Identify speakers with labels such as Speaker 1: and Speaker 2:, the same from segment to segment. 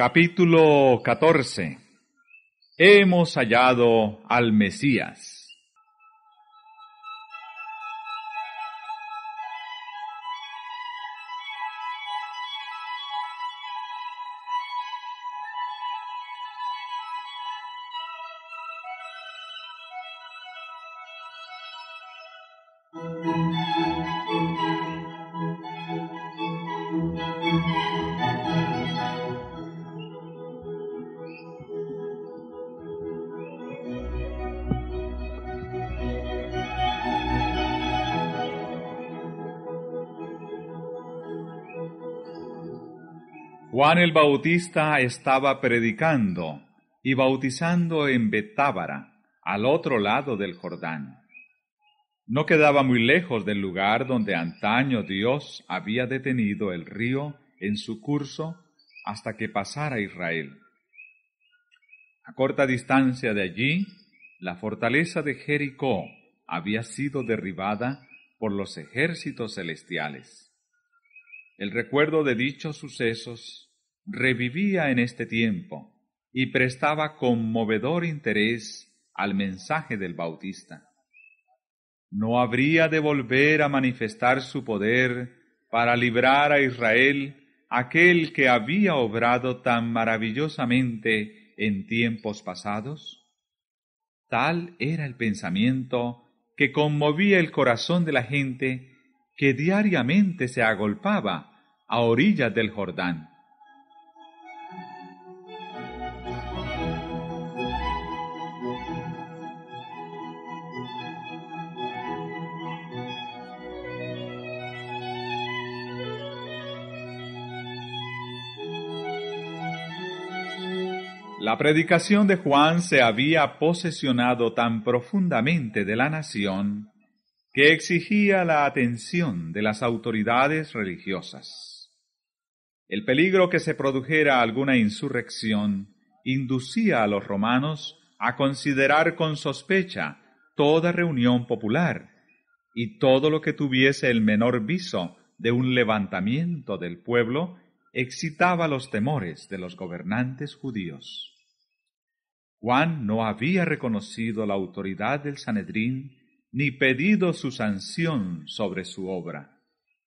Speaker 1: Capítulo 14 Hemos hallado al Mesías. El Bautista estaba predicando y bautizando en Betábara, al otro lado del Jordán. No quedaba muy lejos del lugar donde antaño Dios había detenido el río en su curso hasta que pasara Israel. A corta distancia de allí, la fortaleza de Jericó había sido derribada por los ejércitos celestiales. El recuerdo de dichos sucesos revivía en este tiempo y prestaba conmovedor interés al mensaje del Bautista. No habría de volver a manifestar su poder para librar a Israel aquel que había obrado tan maravillosamente en tiempos pasados? Tal era el pensamiento que conmovía el corazón de la gente que diariamente se agolpaba a orillas del Jordán. La predicación de Juan se había posesionado tan profundamente de la nación que exigía la atención de las autoridades religiosas. El peligro que se produjera alguna insurrección inducía a los romanos a considerar con sospecha toda reunión popular y todo lo que tuviese el menor viso de un levantamiento del pueblo excitaba los temores de los gobernantes judíos. Juan no había reconocido la autoridad del Sanedrín ni pedido su sanción sobre su obra,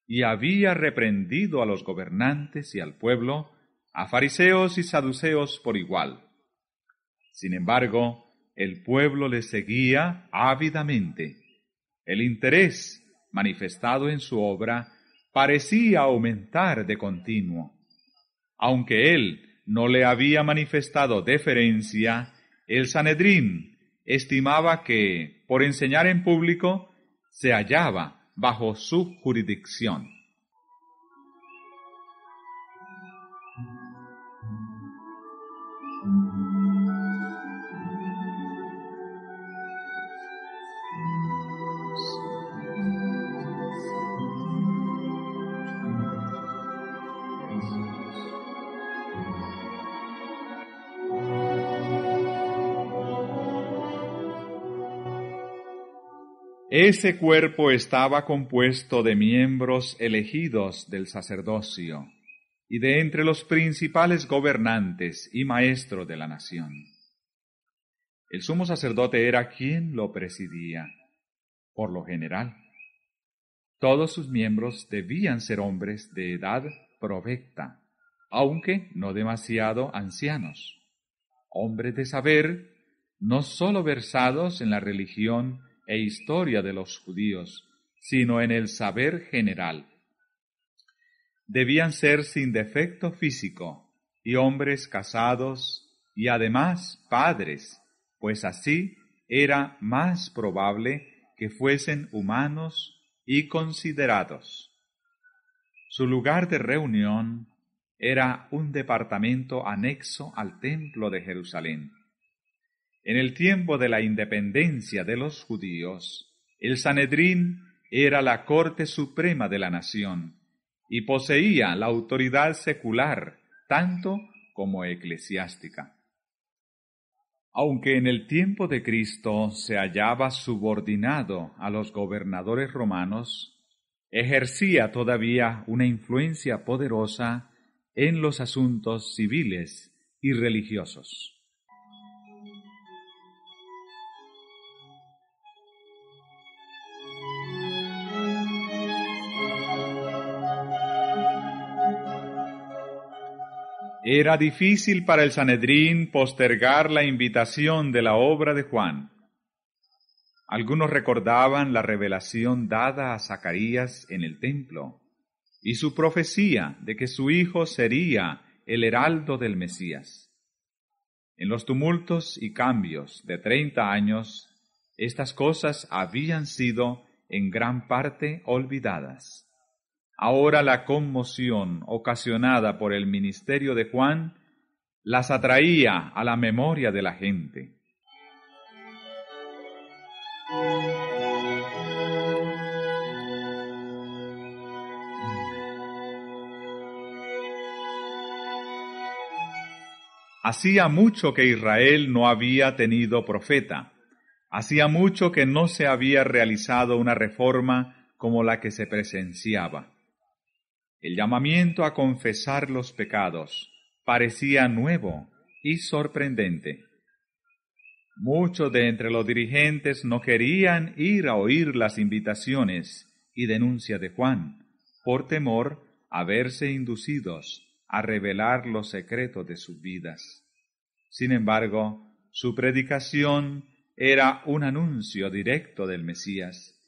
Speaker 1: y había reprendido a los gobernantes y al pueblo, a fariseos y saduceos por igual. Sin embargo, el pueblo le seguía ávidamente. El interés manifestado en su obra parecía aumentar de continuo. Aunque él no le había manifestado deferencia, el Sanedrín estimaba que, por enseñar en público, se hallaba bajo su jurisdicción. Ese cuerpo estaba compuesto de miembros elegidos del sacerdocio y de entre los principales gobernantes y maestros de la nación. El sumo sacerdote era quien lo presidía, por lo general. Todos sus miembros debían ser hombres de edad provecta, aunque no demasiado ancianos, hombres de saber, no sólo versados en la religión e historia de los judíos, sino en el saber general. Debían ser sin defecto físico y hombres casados y además padres, pues así era más probable que fuesen humanos y considerados. Su lugar de reunión era un departamento anexo al templo de Jerusalén. En el tiempo de la independencia de los judíos, el Sanedrín era la corte suprema de la nación y poseía la autoridad secular tanto como eclesiástica. Aunque en el tiempo de Cristo se hallaba subordinado a los gobernadores romanos, ejercía todavía una influencia poderosa en los asuntos civiles y religiosos. Era difícil para el Sanedrín postergar la invitación de la obra de Juan. Algunos recordaban la revelación dada a Zacarías en el templo y su profecía de que su hijo sería el heraldo del Mesías. En los tumultos y cambios de treinta años, estas cosas habían sido en gran parte olvidadas. Ahora la conmoción ocasionada por el ministerio de Juan las atraía a la memoria de la gente. Hacía mucho que Israel no había tenido profeta. Hacía mucho que no se había realizado una reforma como la que se presenciaba. El llamamiento a confesar los pecados parecía nuevo y sorprendente. Muchos de entre los dirigentes no querían ir a oír las invitaciones y denuncia de Juan, por temor a verse inducidos a revelar los secretos de sus vidas. Sin embargo, su predicación era un anuncio directo del Mesías.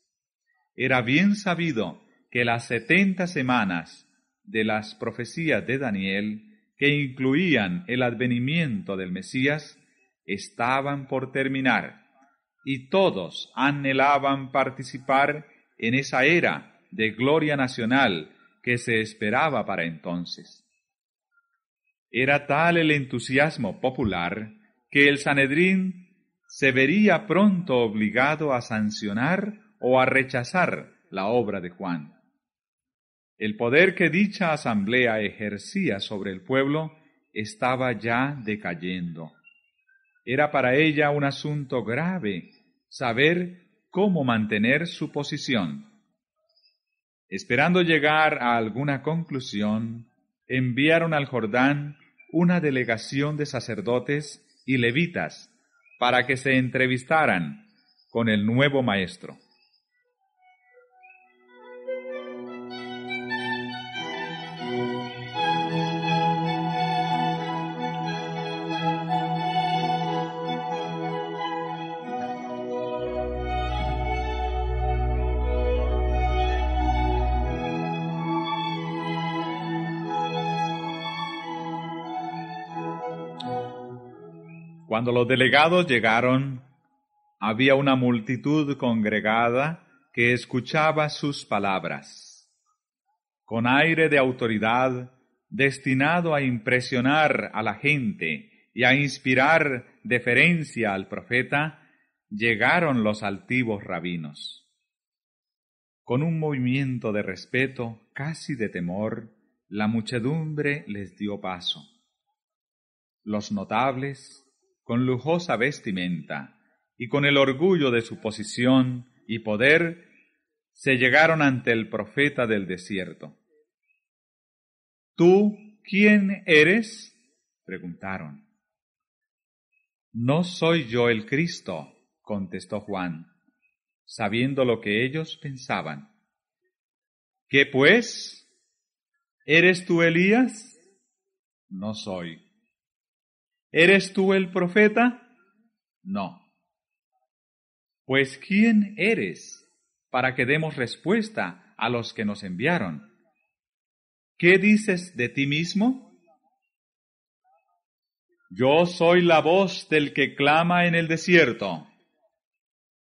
Speaker 1: Era bien sabido que las setenta semanas de las profecías de Daniel, que incluían el advenimiento del Mesías, estaban por terminar, y todos anhelaban participar en esa era de gloria nacional que se esperaba para entonces. Era tal el entusiasmo popular que el Sanedrín se vería pronto obligado a sancionar o a rechazar la obra de Juan. El poder que dicha asamblea ejercía sobre el pueblo estaba ya decayendo. Era para ella un asunto grave saber cómo mantener su posición. Esperando llegar a alguna conclusión, enviaron al Jordán una delegación de sacerdotes y levitas para que se entrevistaran con el nuevo maestro. Cuando los delegados llegaron, había una multitud congregada que escuchaba sus palabras. Con aire de autoridad, destinado a impresionar a la gente y a inspirar deferencia al profeta, llegaron los altivos rabinos. Con un movimiento de respeto, casi de temor, la muchedumbre les dio paso. Los notables, con lujosa vestimenta y con el orgullo de su posición y poder, se llegaron ante el profeta del desierto. ¿Tú quién eres? preguntaron. No soy yo el Cristo, contestó Juan, sabiendo lo que ellos pensaban. ¿Qué pues? ¿Eres tú Elías? No soy. ¿Eres tú el profeta? No. Pues ¿quién eres para que demos respuesta a los que nos enviaron? ¿Qué dices de ti mismo? Yo soy la voz del que clama en el desierto.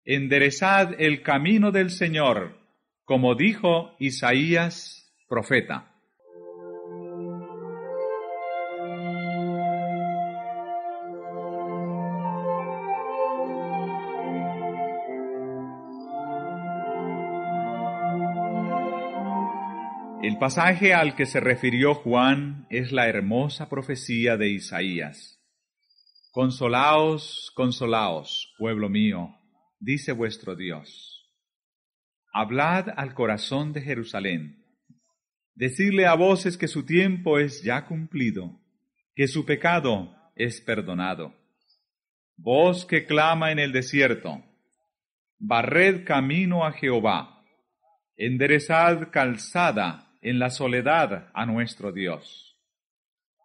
Speaker 1: Enderezad el camino del Señor, como dijo Isaías, profeta. El pasaje al que se refirió Juan es la hermosa profecía de Isaías. Consolaos, consolaos, pueblo mío, dice vuestro Dios. Hablad al corazón de Jerusalén. Decidle a voces que su tiempo es ya cumplido, que su pecado es perdonado. Voz que clama en el desierto, barred camino a Jehová, enderezad calzada en la soledad a nuestro Dios.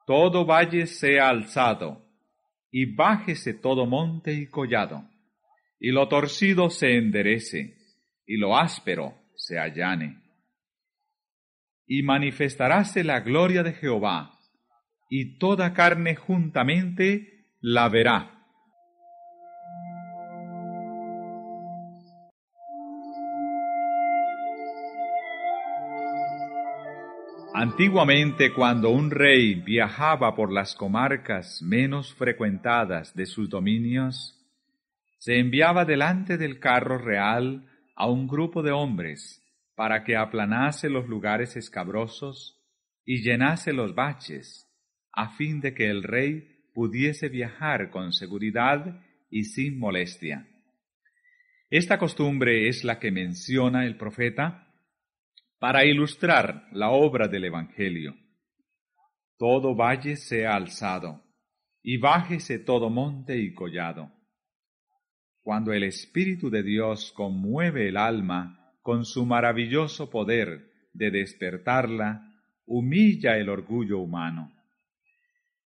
Speaker 1: Todo valle sea alzado, y bájese todo monte y collado, y lo torcido se enderece, y lo áspero se allane. Y manifestaráse la gloria de Jehová, y toda carne juntamente la verá Antiguamente, cuando un rey viajaba por las comarcas menos frecuentadas de sus dominios, se enviaba delante del carro real a un grupo de hombres para que aplanase los lugares escabrosos y llenase los baches, a fin de que el rey pudiese viajar con seguridad y sin molestia. Esta costumbre es la que menciona el profeta para ilustrar la obra del Evangelio. Todo valle sea alzado, y bájese todo monte y collado. Cuando el Espíritu de Dios conmueve el alma con su maravilloso poder de despertarla, humilla el orgullo humano.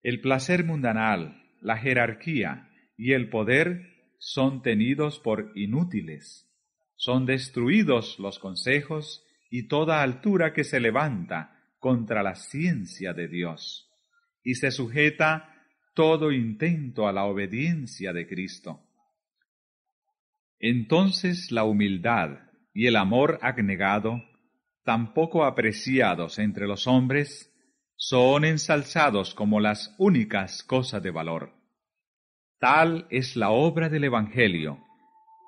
Speaker 1: El placer mundanal, la jerarquía y el poder son tenidos por inútiles, son destruidos los consejos y toda altura que se levanta contra la ciencia de Dios, y se sujeta todo intento a la obediencia de Cristo. Entonces la humildad y el amor abnegado, tan poco apreciados entre los hombres, son ensalzados como las únicas cosas de valor. Tal es la obra del Evangelio,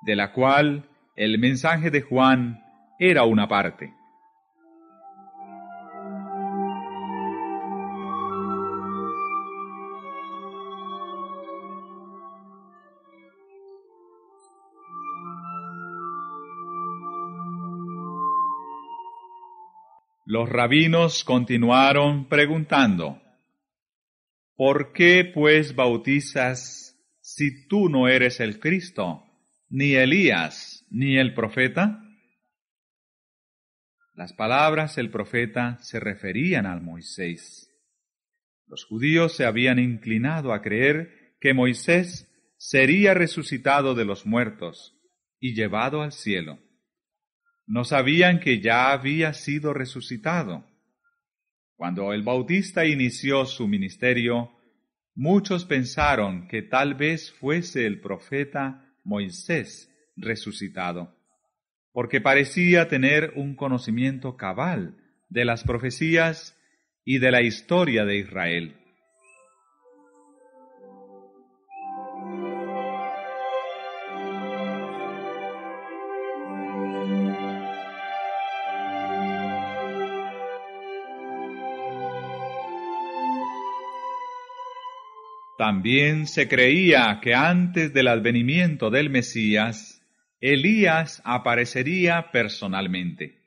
Speaker 1: de la cual el mensaje de Juan era una parte. Los rabinos continuaron preguntando, ¿Por qué pues bautizas si tú no eres el Cristo, ni Elías, ni el profeta? Las palabras del profeta se referían al Moisés. Los judíos se habían inclinado a creer que Moisés sería resucitado de los muertos y llevado al cielo. No sabían que ya había sido resucitado. Cuando el Bautista inició su ministerio, muchos pensaron que tal vez fuese el profeta Moisés resucitado porque parecía tener un conocimiento cabal de las profecías y de la historia de Israel. También se creía que antes del advenimiento del Mesías, Elías aparecería personalmente.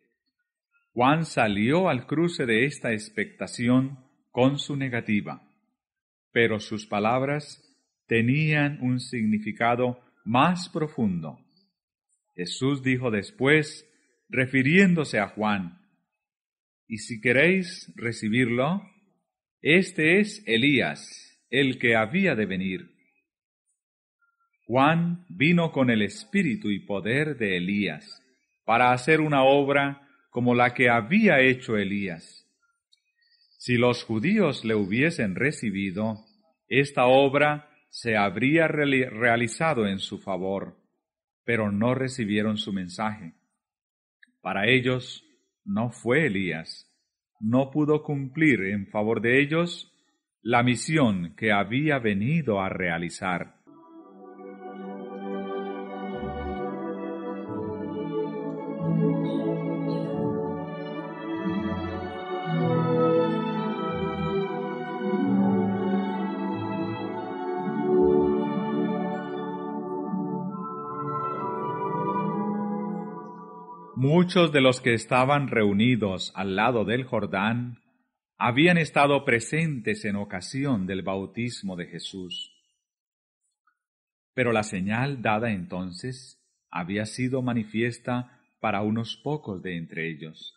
Speaker 1: Juan salió al cruce de esta expectación con su negativa, pero sus palabras tenían un significado más profundo. Jesús dijo después, refiriéndose a Juan, y si queréis recibirlo, este es Elías, el que había de venir. Juan vino con el espíritu y poder de Elías para hacer una obra como la que había hecho Elías. Si los judíos le hubiesen recibido, esta obra se habría realizado en su favor, pero no recibieron su mensaje. Para ellos no fue Elías, no pudo cumplir en favor de ellos la misión que había venido a realizar. Muchos de los que estaban reunidos al lado del Jordán habían estado presentes en ocasión del bautismo de Jesús. Pero la señal dada entonces había sido manifiesta para unos pocos de entre ellos.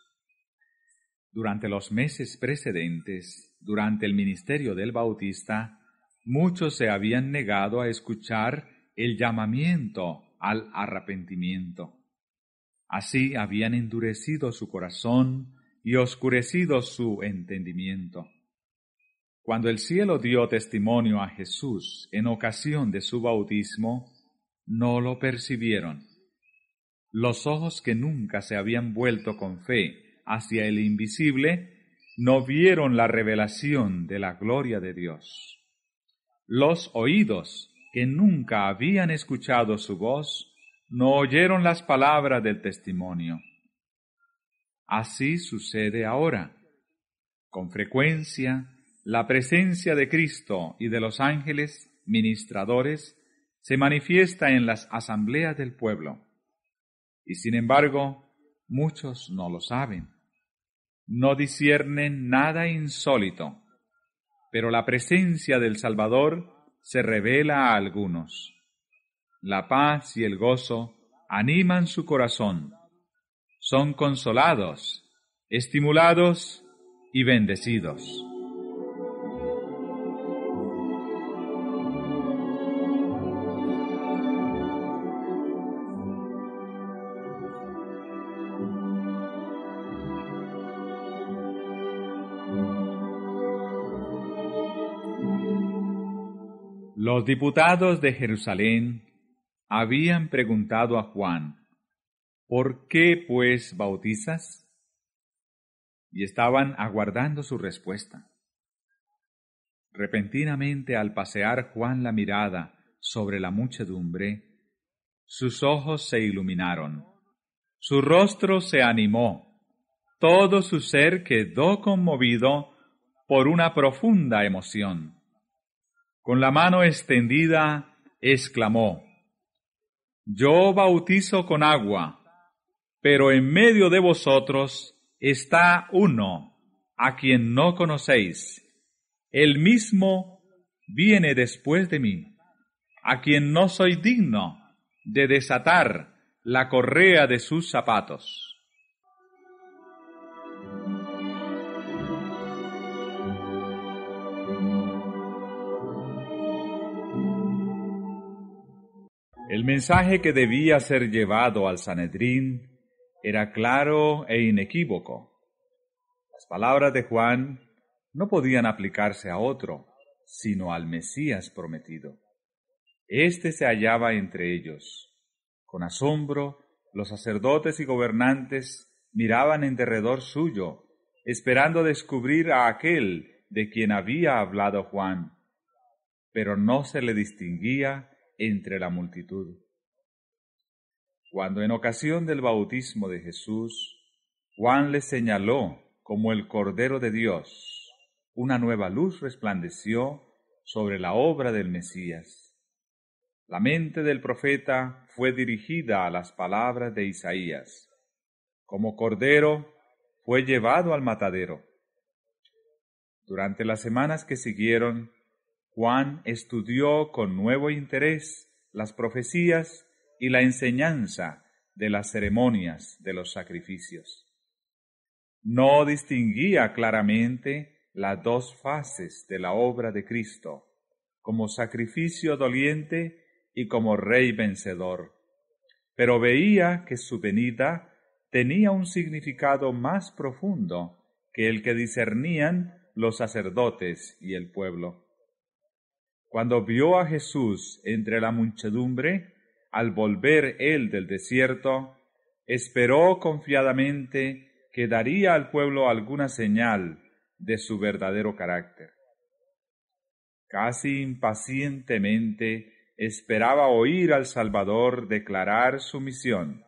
Speaker 1: Durante los meses precedentes, durante el ministerio del Bautista, muchos se habían negado a escuchar el llamamiento al arrepentimiento. Así habían endurecido su corazón y oscurecido su entendimiento. Cuando el cielo dio testimonio a Jesús en ocasión de su bautismo, no lo percibieron. Los ojos que nunca se habían vuelto con fe hacia el invisible, no vieron la revelación de la gloria de Dios. Los oídos que nunca habían escuchado su voz, no oyeron las palabras del testimonio. Así sucede ahora. Con frecuencia, la presencia de Cristo y de los ángeles ministradores se manifiesta en las asambleas del pueblo. Y sin embargo, muchos no lo saben. No disciernen nada insólito, pero la presencia del Salvador se revela a algunos la paz y el gozo animan su corazón. Son consolados, estimulados y bendecidos. Los diputados de Jerusalén habían preguntado a Juan, ¿por qué pues bautizas? Y estaban aguardando su respuesta. Repentinamente al pasear Juan la mirada sobre la muchedumbre, sus ojos se iluminaron, su rostro se animó, todo su ser quedó conmovido por una profunda emoción. Con la mano extendida, exclamó, yo bautizo con agua, pero en medio de vosotros está uno a quien no conocéis. El mismo viene después de mí, a quien no soy digno de desatar la correa de sus zapatos. El mensaje que debía ser llevado al Sanedrín era claro e inequívoco. Las palabras de Juan no podían aplicarse a otro, sino al Mesías prometido. Este se hallaba entre ellos. Con asombro, los sacerdotes y gobernantes miraban en derredor suyo, esperando descubrir a aquel de quien había hablado Juan. Pero no se le distinguía entre la multitud. Cuando en ocasión del bautismo de Jesús, Juan le señaló como el Cordero de Dios, una nueva luz resplandeció sobre la obra del Mesías. La mente del profeta fue dirigida a las palabras de Isaías. Como Cordero fue llevado al matadero. Durante las semanas que siguieron, Juan estudió con nuevo interés las profecías y la enseñanza de las ceremonias de los sacrificios. No distinguía claramente las dos fases de la obra de Cristo, como sacrificio doliente y como rey vencedor, pero veía que su venida tenía un significado más profundo que el que discernían los sacerdotes y el pueblo. Cuando vio a Jesús entre la muchedumbre, al volver él del desierto, esperó confiadamente que daría al pueblo alguna señal de su verdadero carácter. Casi impacientemente esperaba oír al Salvador declarar su misión.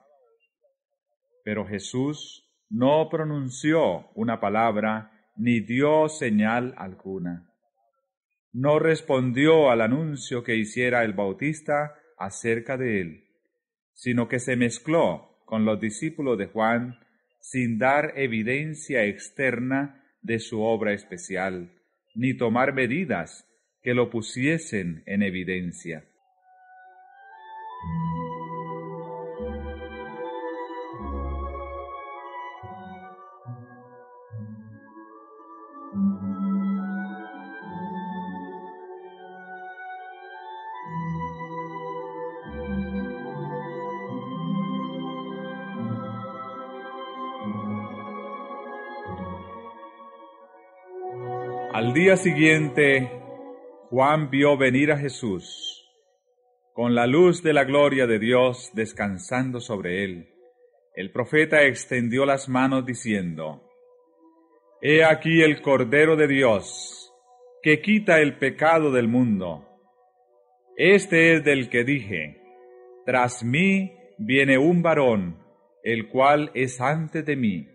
Speaker 1: Pero Jesús no pronunció una palabra ni dio señal alguna no respondió al anuncio que hiciera el Bautista acerca de él, sino que se mezcló con los discípulos de Juan sin dar evidencia externa de su obra especial, ni tomar medidas que lo pusiesen en evidencia. Al día siguiente, Juan vio venir a Jesús con la luz de la gloria de Dios descansando sobre él. El profeta extendió las manos diciendo, He aquí el Cordero de Dios, que quita el pecado del mundo. Este es del que dije, Tras mí viene un varón, el cual es antes de mí,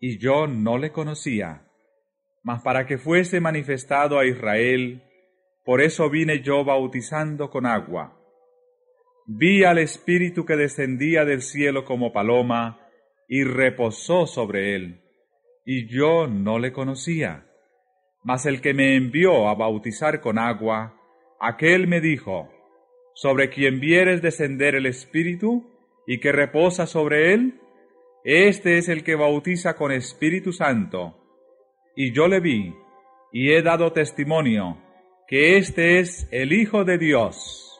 Speaker 1: y yo no le conocía mas para que fuese manifestado a Israel, por eso vine yo bautizando con agua. Vi al Espíritu que descendía del cielo como paloma y reposó sobre él, y yo no le conocía. Mas el que me envió a bautizar con agua, aquel me dijo, sobre quien vieres descender el Espíritu y que reposa sobre él, este es el que bautiza con Espíritu Santo y yo le vi, y he dado testimonio que este es el Hijo de Dios.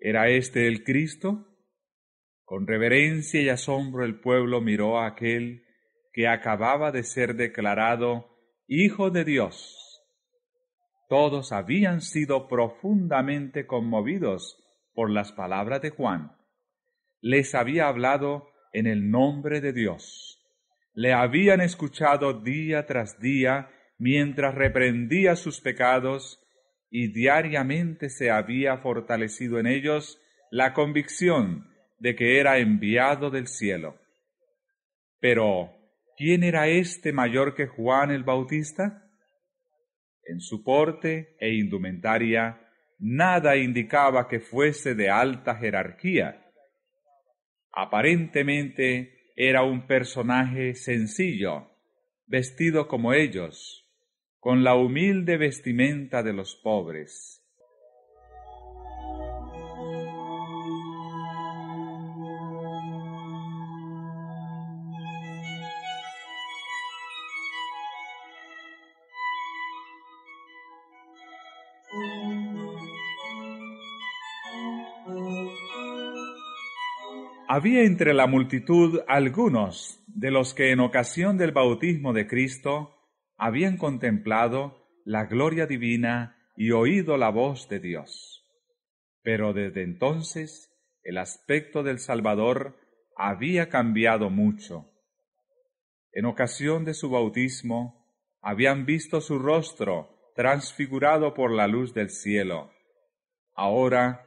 Speaker 1: ¿Era este el Cristo? Con reverencia y asombro el pueblo miró a aquel que acababa de ser declarado Hijo de Dios. Todos habían sido profundamente conmovidos por las palabras de Juan. Les había hablado en el nombre de Dios. Le habían escuchado día tras día mientras reprendía sus pecados y diariamente se había fortalecido en ellos la convicción de que era enviado del cielo. Pero, ¿quién era este mayor que Juan el Bautista? En su porte e indumentaria nada indicaba que fuese de alta jerarquía. Aparentemente era un personaje sencillo, vestido como ellos, con la humilde vestimenta de los pobres. Había entre la multitud algunos de los que en ocasión del bautismo de Cristo habían contemplado la gloria divina y oído la voz de Dios. Pero desde entonces el aspecto del Salvador había cambiado mucho. En ocasión de su bautismo habían visto su rostro transfigurado por la luz del cielo. Ahora,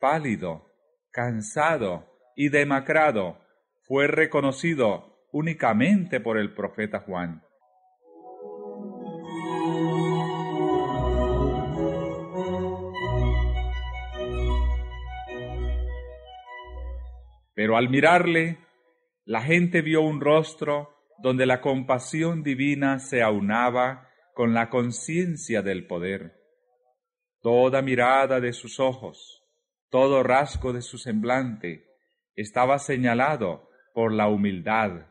Speaker 1: pálido, cansado, y demacrado, fue reconocido únicamente por el profeta Juan. Pero al mirarle, la gente vio un rostro donde la compasión divina se aunaba con la conciencia del poder. Toda mirada de sus ojos, todo rasgo de su semblante, estaba señalado por la humildad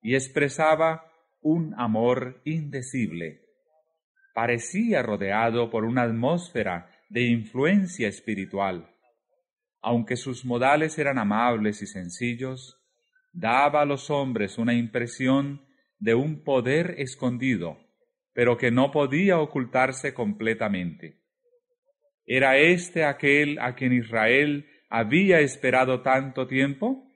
Speaker 1: y expresaba un amor indecible. Parecía rodeado por una atmósfera de influencia espiritual. Aunque sus modales eran amables y sencillos, daba a los hombres una impresión de un poder escondido, pero que no podía ocultarse completamente. ¿Era este aquel a quien Israel había esperado tanto tiempo?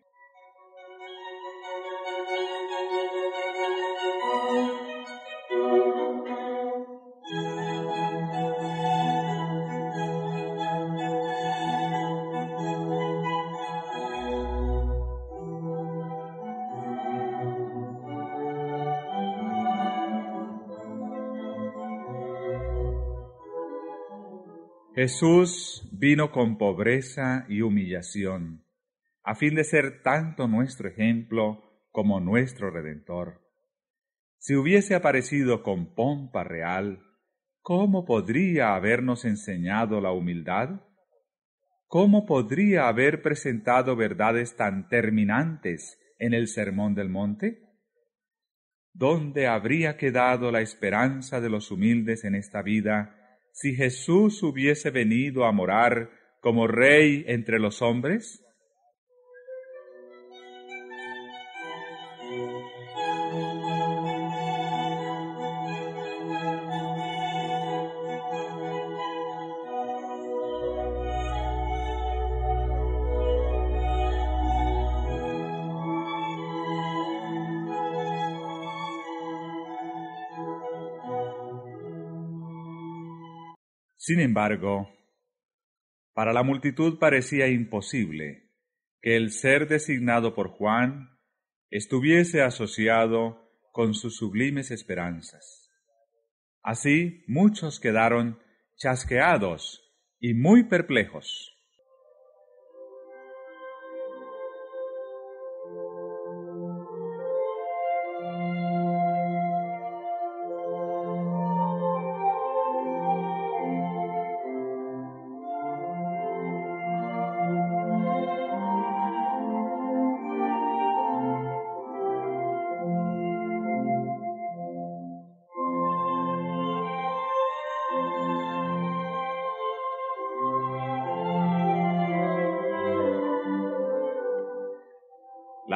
Speaker 1: Jesús vino con pobreza y humillación, a fin de ser tanto nuestro ejemplo como nuestro redentor. Si hubiese aparecido con pompa real, ¿cómo podría habernos enseñado la humildad? ¿Cómo podría haber presentado verdades tan terminantes en el Sermón del Monte? ¿Dónde habría quedado la esperanza de los humildes en esta vida si Jesús hubiese venido a morar como rey entre los hombres? Sin embargo, para la multitud parecía imposible que el ser designado por Juan estuviese asociado con sus sublimes esperanzas. Así muchos quedaron chasqueados y muy perplejos.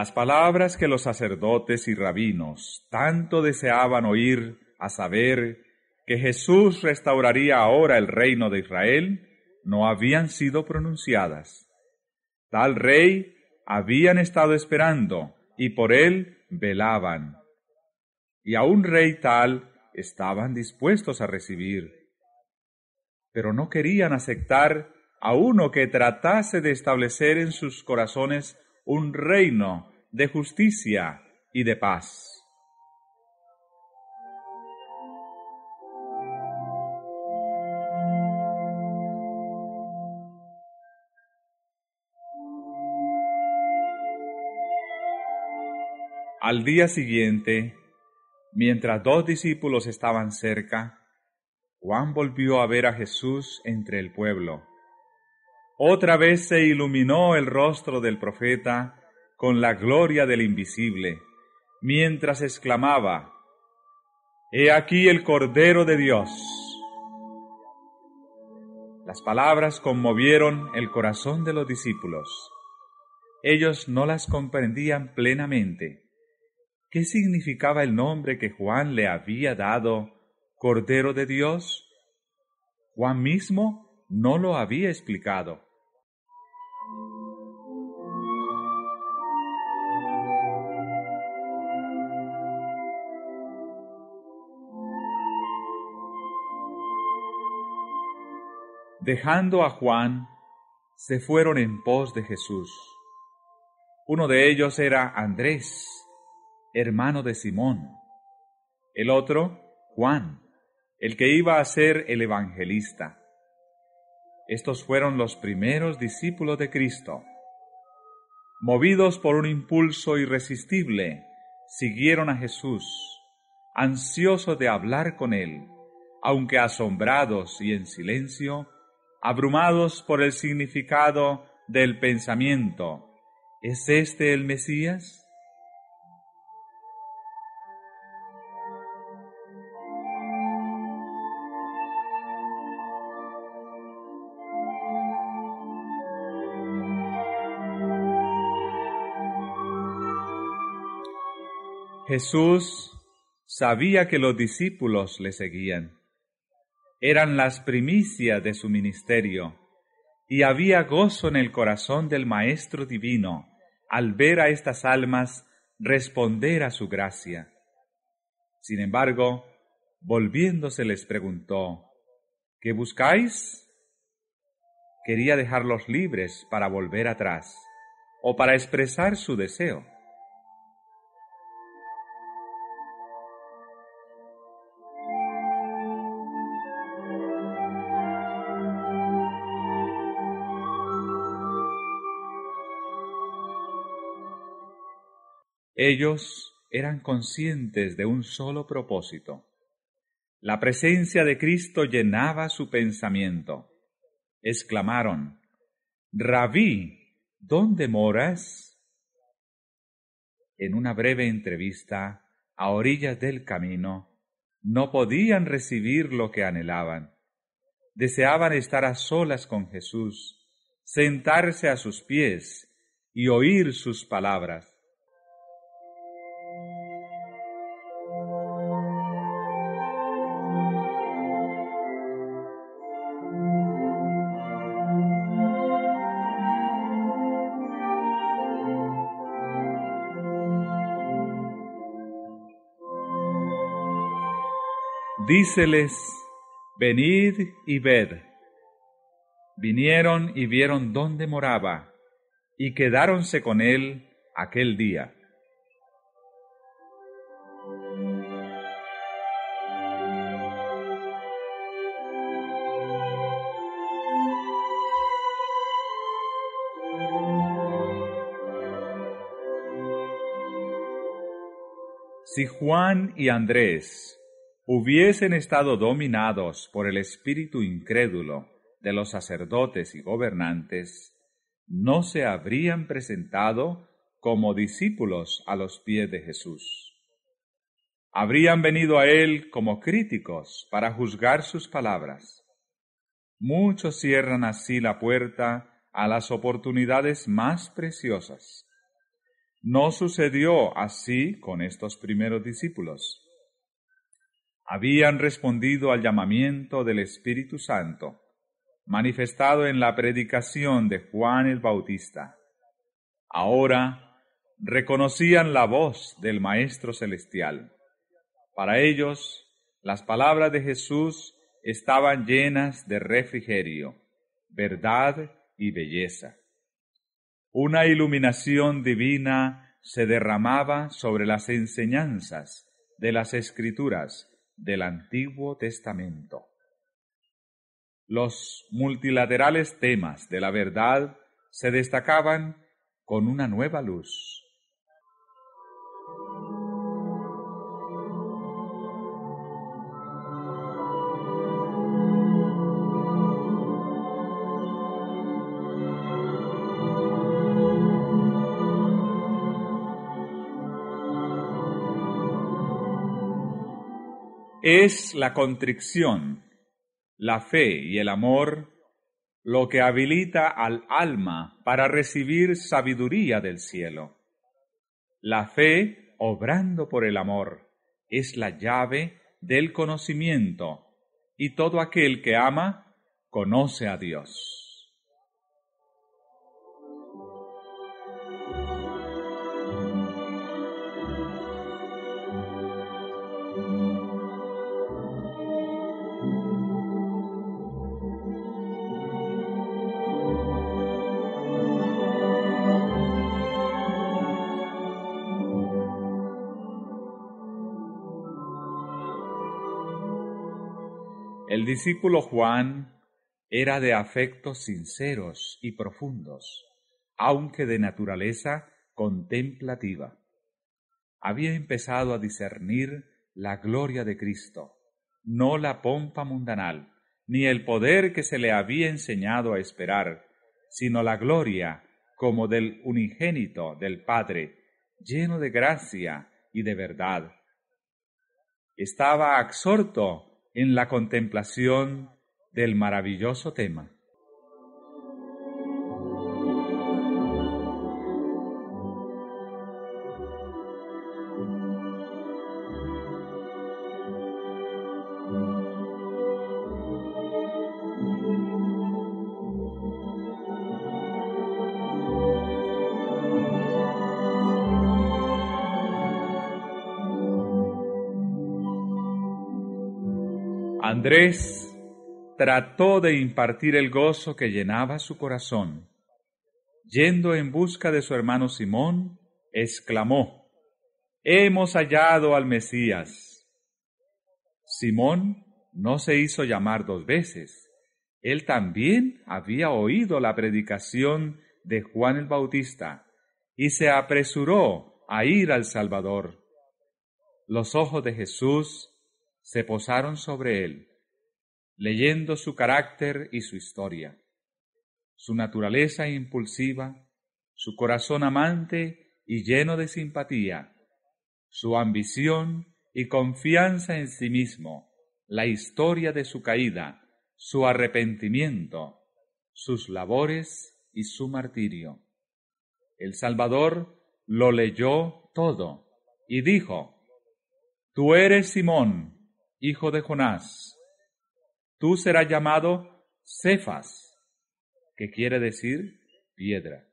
Speaker 1: Las palabras que los sacerdotes y rabinos tanto deseaban oír, a saber, que Jesús restauraría ahora el reino de Israel, no habían sido pronunciadas. Tal rey habían estado esperando y por él velaban. Y a un rey tal estaban dispuestos a recibir. Pero no querían aceptar a uno que tratase de establecer en sus corazones un reino de justicia y de paz. Al día siguiente, mientras dos discípulos estaban cerca, Juan volvió a ver a Jesús entre el pueblo. Otra vez se iluminó el rostro del profeta con la gloria del invisible, mientras exclamaba, He aquí el Cordero de Dios. Las palabras conmovieron el corazón de los discípulos. Ellos no las comprendían plenamente. ¿Qué significaba el nombre que Juan le había dado, Cordero de Dios? Juan mismo no lo había explicado. Dejando a Juan, se fueron en pos de Jesús. Uno de ellos era Andrés, hermano de Simón. El otro, Juan, el que iba a ser el evangelista. Estos fueron los primeros discípulos de Cristo. Movidos por un impulso irresistible, siguieron a Jesús, ansiosos de hablar con él, aunque asombrados y en silencio, abrumados por el significado del pensamiento. ¿Es este el Mesías? Jesús sabía que los discípulos le seguían eran las primicias de su ministerio, y había gozo en el corazón del Maestro Divino al ver a estas almas responder a su gracia. Sin embargo, volviéndose les preguntó, ¿qué buscáis? Quería dejarlos libres para volver atrás o para expresar su deseo. Ellos eran conscientes de un solo propósito. La presencia de Cristo llenaba su pensamiento. Exclamaron, Rabí, ¿dónde moras? En una breve entrevista, a orillas del camino, no podían recibir lo que anhelaban. Deseaban estar a solas con Jesús, sentarse a sus pies y oír sus palabras. Díceles, venid y ved. Vinieron y vieron dónde moraba, y quedáronse con él aquel día. Si Juan y Andrés hubiesen estado dominados por el espíritu incrédulo de los sacerdotes y gobernantes, no se habrían presentado como discípulos a los pies de Jesús. Habrían venido a Él como críticos para juzgar sus palabras. Muchos cierran así la puerta a las oportunidades más preciosas. No sucedió así con estos primeros discípulos habían respondido al llamamiento del Espíritu Santo, manifestado en la predicación de Juan el Bautista. Ahora reconocían la voz del Maestro Celestial. Para ellos, las palabras de Jesús estaban llenas de refrigerio, verdad y belleza. Una iluminación divina se derramaba sobre las enseñanzas de las Escrituras del Antiguo Testamento. Los multilaterales temas de la verdad se destacaban con una nueva luz. Es la contrición, la fe y el amor lo que habilita al alma para recibir sabiduría del cielo. La fe, obrando por el amor, es la llave del conocimiento, y todo aquel que ama conoce a Dios. El discípulo Juan era de afectos sinceros y profundos, aunque de naturaleza contemplativa. Había empezado a discernir la gloria de Cristo, no la pompa mundanal, ni el poder que se le había enseñado a esperar, sino la gloria como del unigénito del Padre, lleno de gracia y de verdad. Estaba absorto en la contemplación del maravilloso tema. Andrés trató de impartir el gozo que llenaba su corazón. Yendo en busca de su hermano Simón, exclamó, Hemos hallado al Mesías. Simón no se hizo llamar dos veces. Él también había oído la predicación de Juan el Bautista y se apresuró a ir al Salvador. Los ojos de Jesús se posaron sobre él, leyendo su carácter y su historia, su naturaleza impulsiva, su corazón amante y lleno de simpatía, su ambición y confianza en sí mismo, la historia de su caída, su arrepentimiento, sus labores y su martirio. El Salvador lo leyó todo y dijo, Tú eres Simón, hijo de Jonás. Tú serás llamado Cefas, que quiere decir piedra.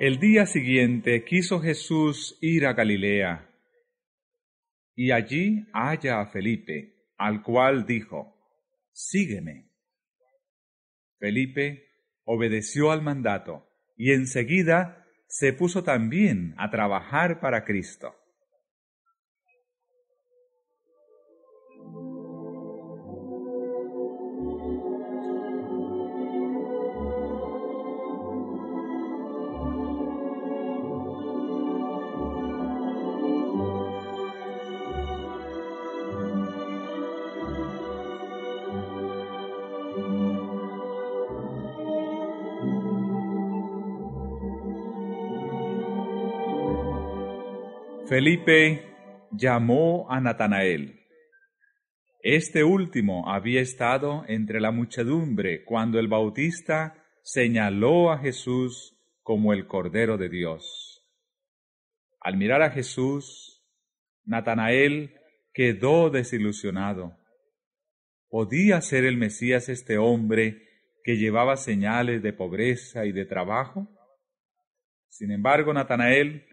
Speaker 1: El día siguiente quiso Jesús ir a Galilea, y allí halla a Felipe, al cual dijo, Sígueme. Felipe obedeció al mandato, y enseguida se puso también a trabajar para Cristo. Felipe llamó a Natanael. Este último había estado entre la muchedumbre cuando el Bautista señaló a Jesús como el Cordero de Dios. Al mirar a Jesús, Natanael quedó desilusionado. ¿Podía ser el Mesías este hombre que llevaba señales de pobreza y de trabajo? Sin embargo, Natanael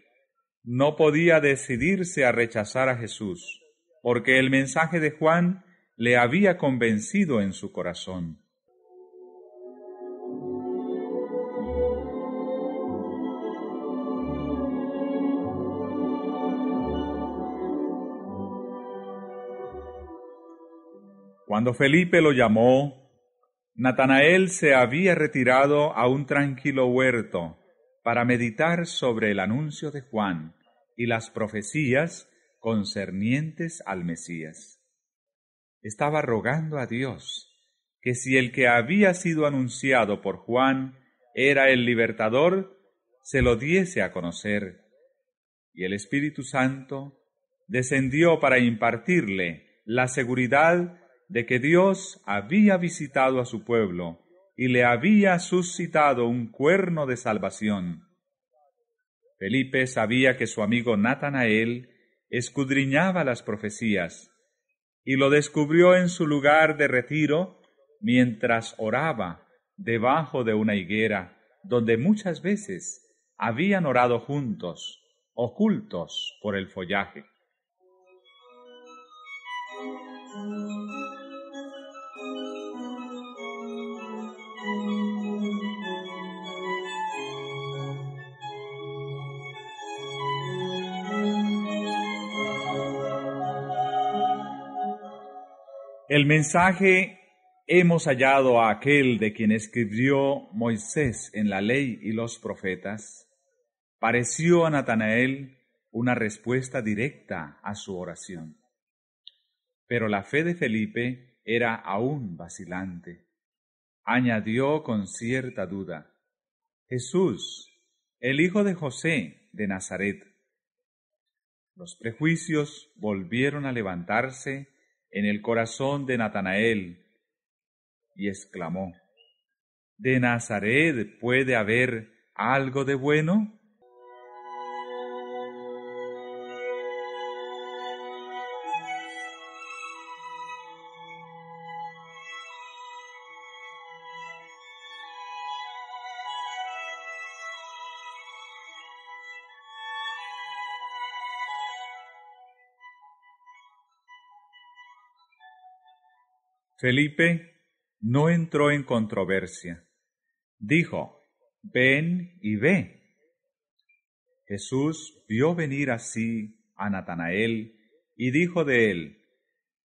Speaker 1: no podía decidirse a rechazar a Jesús, porque el mensaje de Juan le había convencido en su corazón. Cuando Felipe lo llamó, Natanael se había retirado a un tranquilo huerto para meditar sobre el anuncio de Juan y las profecías concernientes al Mesías. Estaba rogando a Dios que si el que había sido anunciado por Juan era el libertador, se lo diese a conocer. Y el Espíritu Santo descendió para impartirle la seguridad de que Dios había visitado a su pueblo y le había suscitado un cuerno de salvación Felipe sabía que su amigo Natanael escudriñaba las profecías y lo descubrió en su lugar de retiro mientras oraba debajo de una higuera donde muchas veces habían orado juntos, ocultos por el follaje. El mensaje hemos hallado a aquel de quien escribió Moisés en la ley y los profetas, pareció a Natanael una respuesta directa a su oración. Pero la fe de Felipe era aún vacilante. Añadió con cierta duda, Jesús, el hijo de José de Nazaret. Los prejuicios volvieron a levantarse en el corazón de Natanael y exclamó, ¿De Nazaret puede haber algo de bueno? Felipe no entró en controversia, dijo, ven y ve. Jesús vio venir así a Natanael y dijo de él,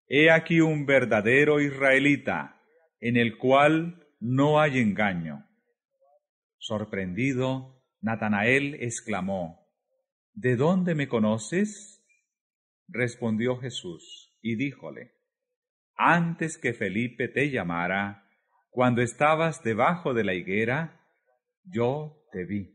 Speaker 1: He aquí un verdadero israelita, en el cual no hay engaño. Sorprendido, Natanael exclamó, ¿De dónde me conoces? Respondió Jesús y díjole, Antes que Felipe te llamara, cuando estabas debajo de la higuera, yo te vi.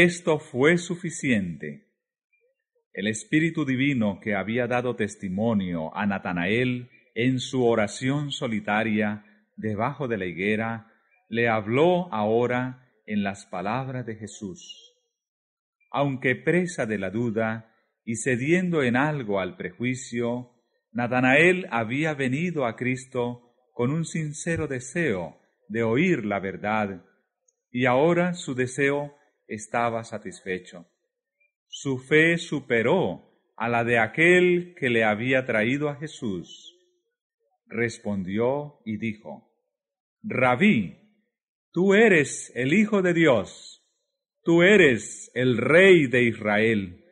Speaker 1: Esto fue suficiente. El Espíritu Divino que había dado testimonio a Natanael en su oración solitaria debajo de la higuera, le habló ahora en las palabras de Jesús. Aunque presa de la duda y cediendo en algo al prejuicio, Natanael había venido a Cristo con un sincero deseo de oír la verdad, y ahora su deseo estaba satisfecho. Su fe superó a la de aquel que le había traído a Jesús. Respondió y dijo, Rabí, tú eres el Hijo de Dios, tú eres el Rey de Israel.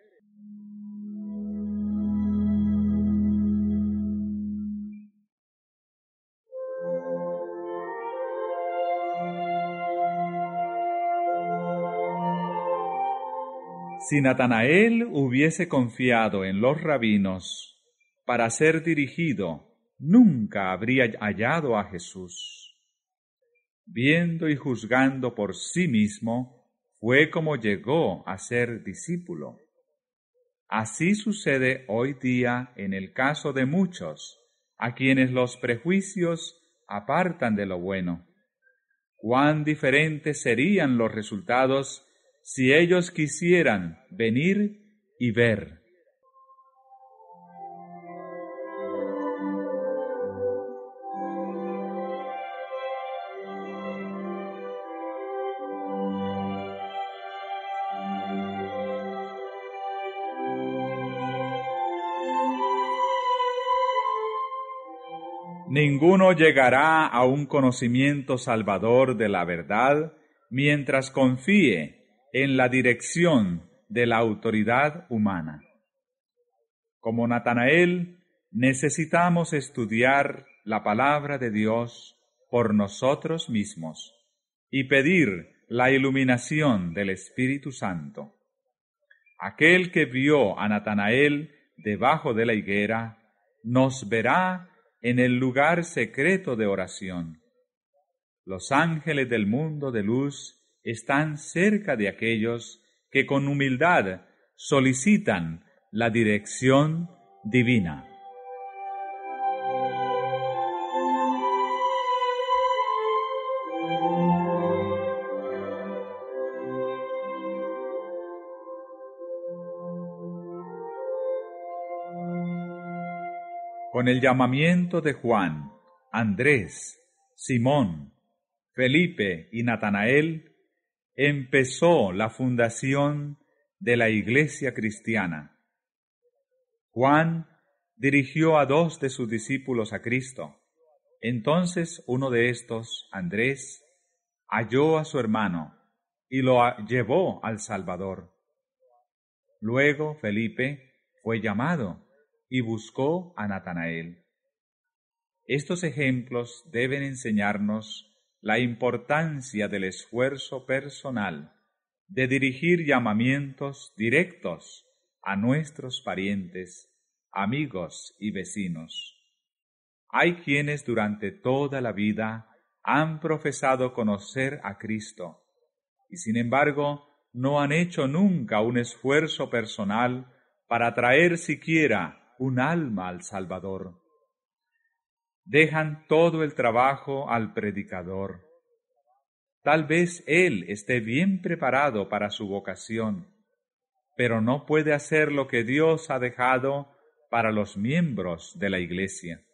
Speaker 1: Si Natanael hubiese confiado en los rabinos para ser dirigido, nunca habría hallado a Jesús. Viendo y juzgando por sí mismo, fue como llegó a ser discípulo. Así sucede hoy día en el caso de muchos, a quienes los prejuicios apartan de lo bueno. Cuán diferentes serían los resultados si ellos quisieran venir y ver. Ninguno llegará a un conocimiento salvador de la verdad mientras confíe en la dirección de la autoridad humana. Como Natanael, necesitamos estudiar la palabra de Dios por nosotros mismos y pedir la iluminación del Espíritu Santo. Aquel que vio a Natanael debajo de la higuera, nos verá en el lugar secreto de oración. Los ángeles del mundo de luz están cerca de aquellos que con humildad solicitan la dirección divina. Con el llamamiento de Juan, Andrés, Simón, Felipe y Natanael, empezó la fundación de la Iglesia cristiana. Juan dirigió a dos de sus discípulos a Cristo. Entonces uno de estos, Andrés, halló a su hermano y lo llevó al Salvador. Luego Felipe fue llamado y buscó a Natanael. Estos ejemplos deben enseñarnos la importancia del esfuerzo personal de dirigir llamamientos directos a nuestros parientes, amigos y vecinos. Hay quienes durante toda la vida han profesado conocer a Cristo y sin embargo no han hecho nunca un esfuerzo personal para traer siquiera un alma al Salvador dejan todo el trabajo al predicador. Tal vez él esté bien preparado para su vocación, pero no puede hacer lo que Dios ha dejado para los miembros de la Iglesia.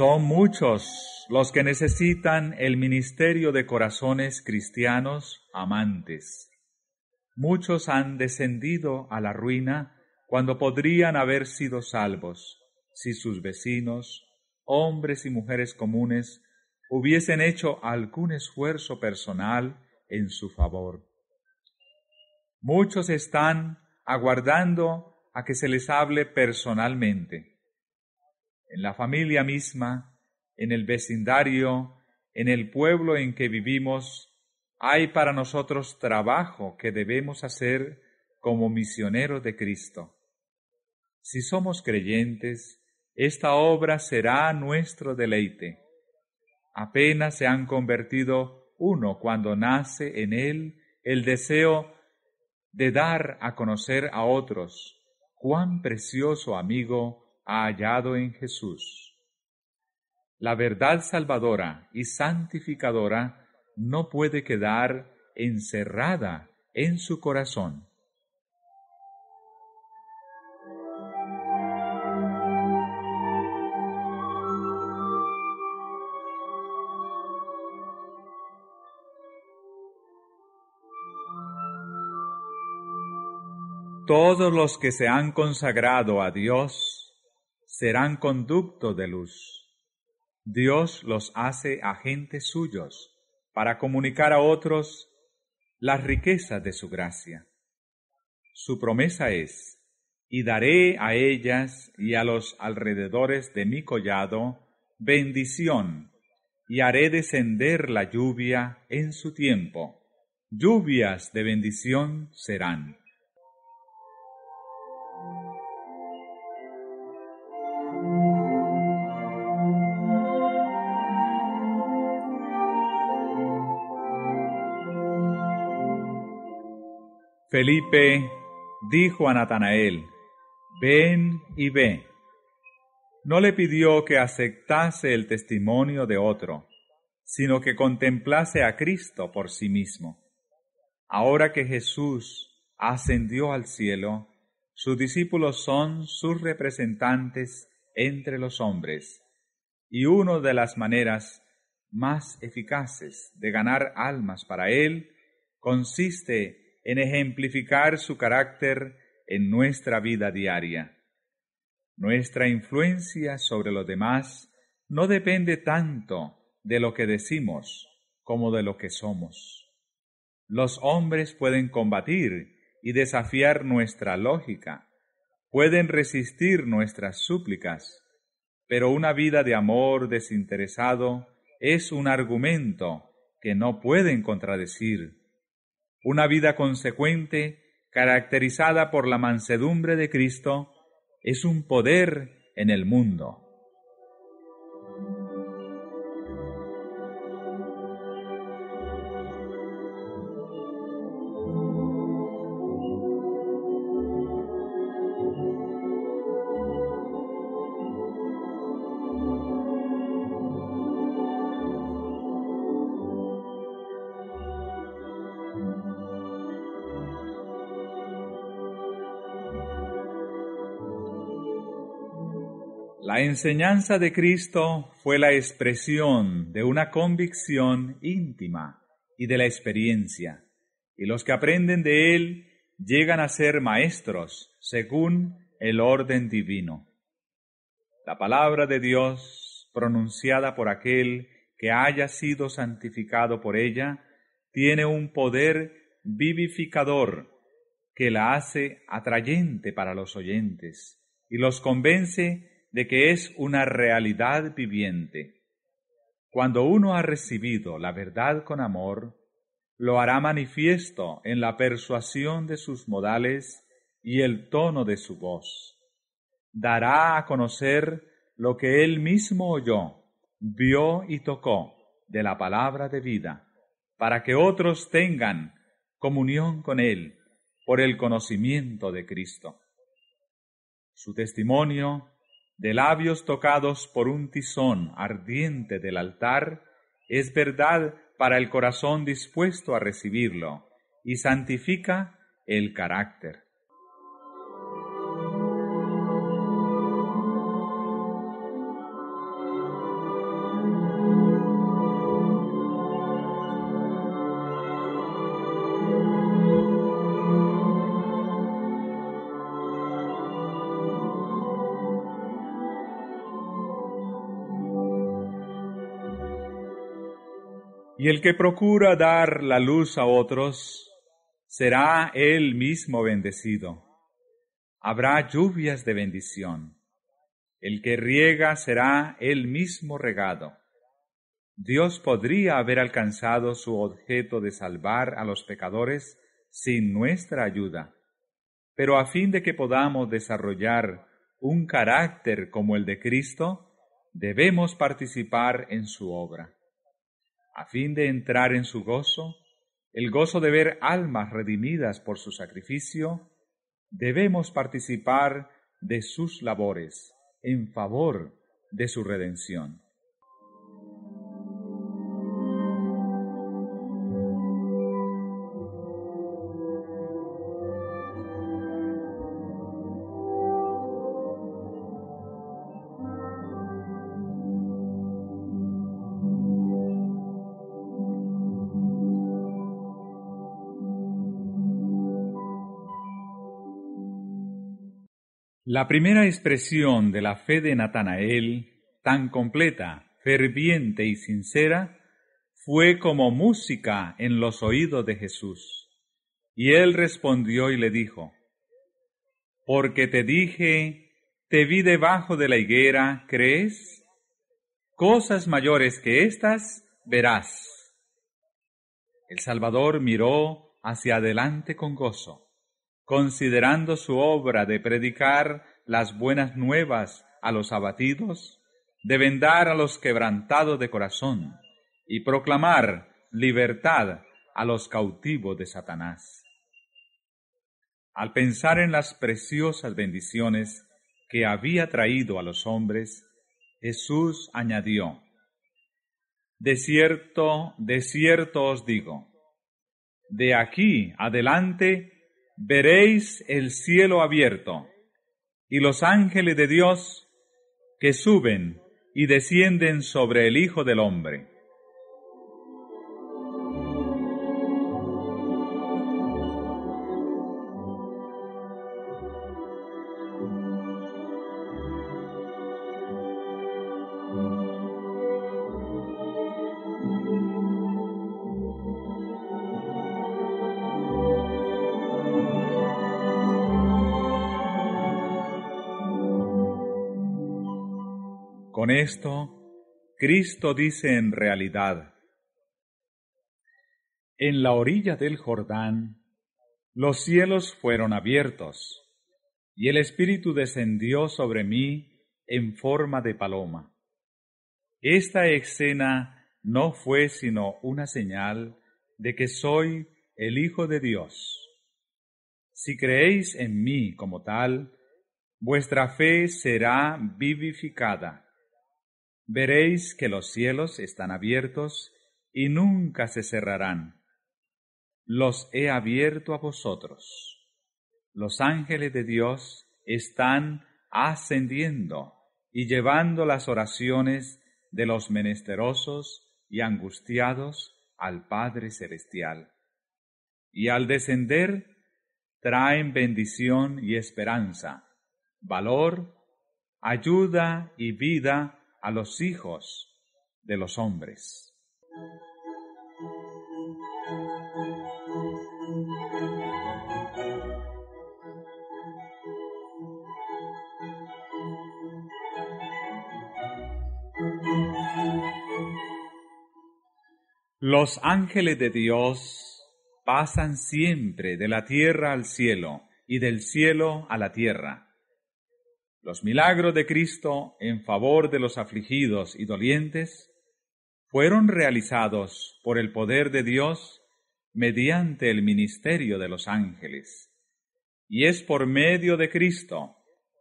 Speaker 1: Son muchos los que necesitan el ministerio de corazones cristianos amantes. Muchos han descendido a la ruina cuando podrían haber sido salvos si sus vecinos, hombres y mujeres comunes, hubiesen hecho algún esfuerzo personal en su favor. Muchos están aguardando a que se les hable personalmente en la familia misma, en el vecindario, en el pueblo en que vivimos, hay para nosotros trabajo que debemos hacer como misioneros de Cristo. Si somos creyentes, esta obra será nuestro deleite. Apenas se han convertido uno cuando nace en él el deseo de dar a conocer a otros cuán precioso amigo ha hallado en Jesús. La verdad salvadora y santificadora no puede quedar encerrada en su corazón. Todos los que se han consagrado a Dios serán conducto de luz. Dios los hace agentes suyos para comunicar a otros las riquezas de su gracia. Su promesa es, y daré a ellas y a los alrededores de mi collado bendición, y haré descender la lluvia en su tiempo. Lluvias de bendición serán. Felipe dijo a Natanael, ven y ve. No le pidió que aceptase el testimonio de otro, sino que contemplase a Cristo por sí mismo. Ahora que Jesús ascendió al cielo, sus discípulos son sus representantes entre los hombres, y una de las maneras más eficaces de ganar almas para Él consiste en ejemplificar su carácter en nuestra vida diaria. Nuestra influencia sobre los demás no depende tanto de lo que decimos como de lo que somos. Los hombres pueden combatir y desafiar nuestra lógica, pueden resistir nuestras súplicas, pero una vida de amor desinteresado es un argumento que no pueden contradecir una vida consecuente, caracterizada por la mansedumbre de Cristo, es un poder en el mundo. Enseñanza de Cristo fue la expresión de una convicción íntima y de la experiencia, y los que aprenden de él llegan a ser maestros según el orden divino. La palabra de Dios, pronunciada por aquel que haya sido santificado por ella, tiene un poder vivificador que la hace atrayente para los oyentes y los convence de que es una realidad viviente. Cuando uno ha recibido la verdad con amor, lo hará manifiesto en la persuasión de sus modales y el tono de su voz. Dará a conocer lo que él mismo oyó, vio y tocó de la palabra de vida, para que otros tengan comunión con él por el conocimiento de Cristo. Su testimonio, de labios tocados por un tizón ardiente del altar, es verdad para el corazón dispuesto a recibirlo y santifica el carácter. El que procura dar la luz a otros, será él mismo bendecido. Habrá lluvias de bendición. El que riega será él mismo regado. Dios podría haber alcanzado su objeto de salvar a los pecadores sin nuestra ayuda, pero a fin de que podamos desarrollar un carácter como el de Cristo, debemos participar en su obra a fin de entrar en su gozo, el gozo de ver almas redimidas por su sacrificio, debemos participar de sus labores en favor de su redención. La primera expresión de la fe de Natanael, tan completa, ferviente y sincera, fue como música en los oídos de Jesús. Y él respondió y le dijo, Porque te dije, te vi debajo de la higuera, ¿crees? Cosas mayores que estas verás. El Salvador miró hacia adelante con gozo considerando su obra de predicar las buenas nuevas a los abatidos, de vendar a los quebrantados de corazón y proclamar libertad a los cautivos de Satanás. Al pensar en las preciosas bendiciones que había traído a los hombres, Jesús añadió, De cierto, de cierto os digo, de aquí adelante veréis el cielo abierto y los ángeles de Dios que suben y descienden sobre el Hijo del Hombre. Esto, Cristo dice en realidad, en la orilla del Jordán, los cielos fueron abiertos, y el Espíritu descendió sobre mí en forma de paloma. Esta escena no fue sino una señal de que soy el Hijo de Dios. Si creéis en mí como tal, vuestra fe será vivificada veréis que los cielos están abiertos y nunca se cerrarán. Los he abierto a vosotros. Los ángeles de Dios están ascendiendo y llevando las oraciones de los menesterosos y angustiados al Padre Celestial. Y al descender traen bendición y esperanza, valor, ayuda y vida a los hijos de los hombres. Los ángeles de Dios pasan siempre de la tierra al cielo y del cielo a la tierra los milagros de Cristo en favor de los afligidos y dolientes fueron realizados por el poder de Dios mediante el ministerio de los ángeles. Y es por medio de Cristo,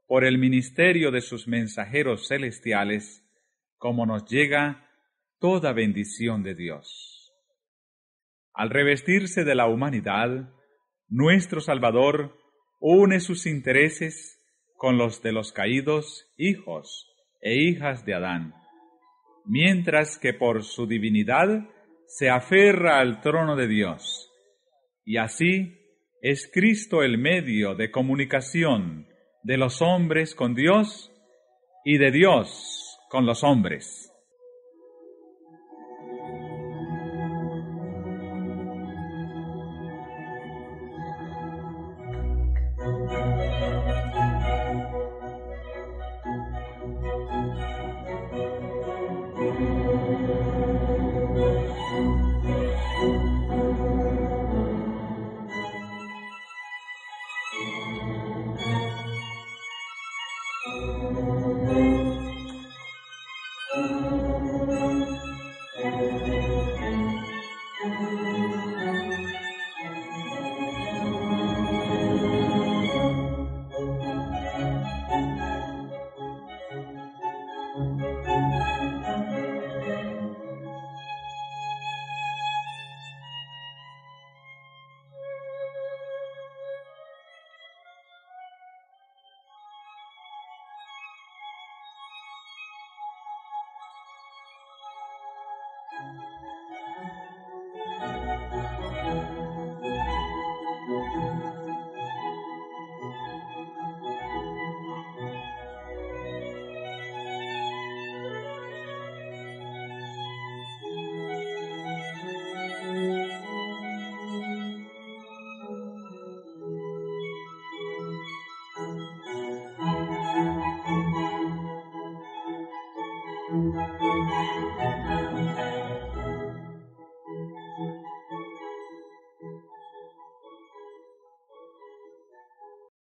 Speaker 1: por el ministerio de sus mensajeros celestiales, como nos llega toda bendición de Dios. Al revestirse de la humanidad, nuestro Salvador une sus intereses con los de los caídos hijos e hijas de Adán, mientras que por su divinidad se aferra al trono de Dios, y así es Cristo el medio de comunicación de los hombres con Dios y de Dios con los hombres.